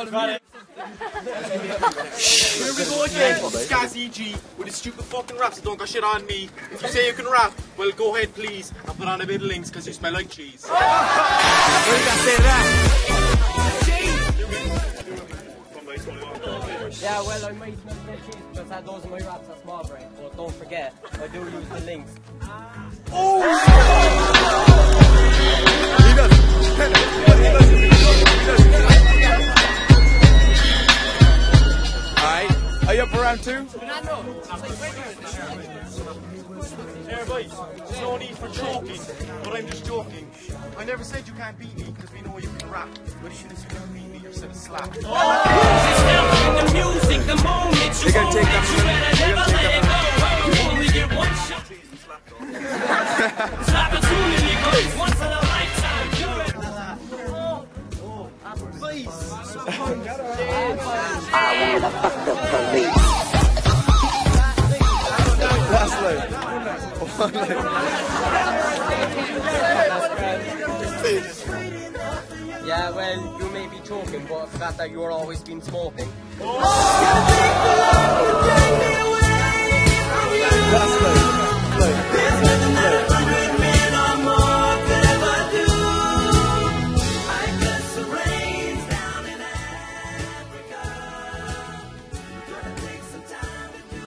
Here we go again. Scazzy G with his stupid fucking raps that don't got shit on me. If you say you can rap, well go ahead please and put on a bit of Lynx because you smell like cheese. Yeah, well, I might smell the cheese because I those are my raps at small break. But don't forget, I do use the Lynx. Alright, up for round two? There, boys, there's no need for choking, but I'm just joking. I never said you can't beat me because we know you can rap. But even if you can beat me, you're still a slap. Oh. The music, the moment you They're gonna take it, that you better never let it go. You only get one shot. It's opportunity goes once in police. I wanna fuck the police. Last leg. Yeah, well, you may be talking, but for fact that you're always been smoking. Oh!